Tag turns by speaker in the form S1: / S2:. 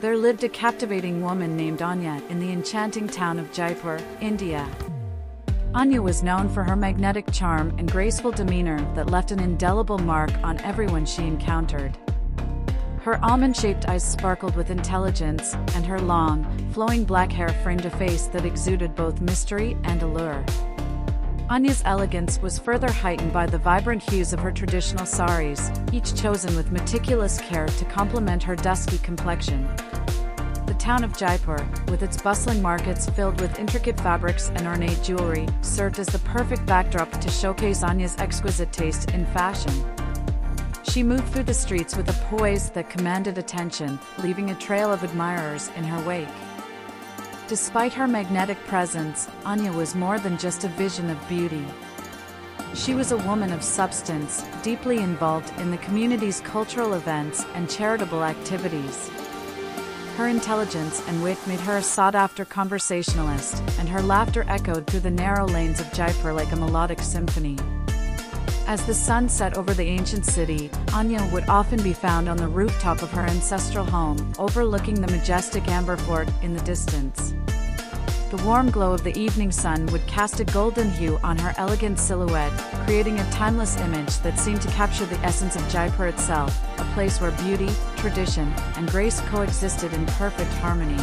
S1: there lived a captivating woman named Anya in the enchanting town of Jaipur, India. Anya was known for her magnetic charm and graceful demeanor that left an indelible mark on everyone she encountered. Her almond-shaped eyes sparkled with intelligence, and her long, flowing black hair framed a face that exuded both mystery and allure. Anya's elegance was further heightened by the vibrant hues of her traditional saris, each chosen with meticulous care to complement her dusky complexion. The town of Jaipur, with its bustling markets filled with intricate fabrics and ornate jewelry, served as the perfect backdrop to showcase Anya's exquisite taste in fashion. She moved through the streets with a poise that commanded attention, leaving a trail of admirers in her wake. Despite her magnetic presence, Anya was more than just a vision of beauty. She was a woman of substance, deeply involved in the community's cultural events and charitable activities. Her intelligence and wit made her a sought-after conversationalist, and her laughter echoed through the narrow lanes of Jaipur like a melodic symphony. As the sun set over the ancient city, Anya would often be found on the rooftop of her ancestral home, overlooking the majestic Amber Fort in the distance. The warm glow of the evening sun would cast a golden hue on her elegant silhouette, creating a timeless image that seemed to capture the essence of Jaipur itself, a place where beauty, tradition, and grace coexisted in perfect harmony.